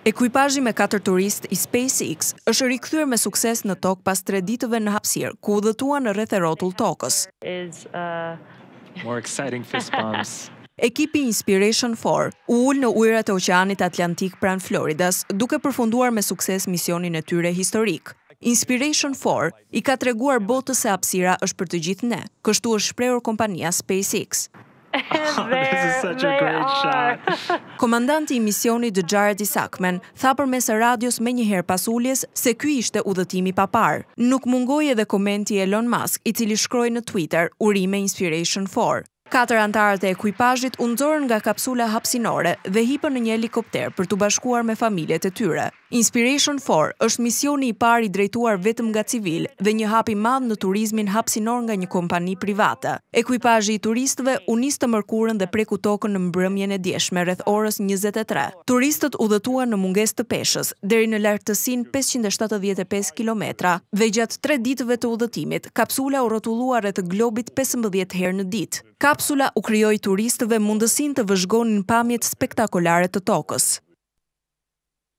Ekuipazhi me katër turistë i SpaceX është rikthyer me sukses në Tokë pas tre ditëve në hapësirë, ku udhëtuan rreth e rrotull Tokës. Ekipi Inspiration Four u ul në ujërat e Oqeanit Atlantik pranë Floridas, duke përfunduar me sukses misionin e tyre historik. Inspiration Four i ka treguar botës se hapësira është për të gjithë ne, kështu është shprehur kompania SpaceX. Komandanti i misionit Jared Isaacman tha përmes radios menjëherë pas uljes se ky ishte udhëtim i paparë. Nuk mungoi edhe komenti i Elon Musk, i cili shkroi në Twitter, Urime Inspiration Four. Katër anëtarët e ekuipazhit u nxorën nga kapsula hapësinore dhe hipën në një helikopter për t'u bashkuar me familjet e tyre. Inspiration Four është misioni i parë i drejtuar vetëm nga civilë dhe një hap i madh në turizmin hapësinor nga një kompani private. Ekuipazhi i turistëve u nis të mërkurën dhe preku tokën në mbrëmjen e djeshme rreth orës njëzet e tre. Turistët udhëtuan në mungesë të peshës, deri në lartësinë pesëqind e shtatëdhjetë e pesë kilometra, dhe gjatë tre ditëve të udhëtimit, kapsula u rrotullua rreth globit pesëmbëdhjetë herë në ditë. Kapsula u krijoi turistëve mundësinë të vëzhgonin pamjet spektakulare të tokës.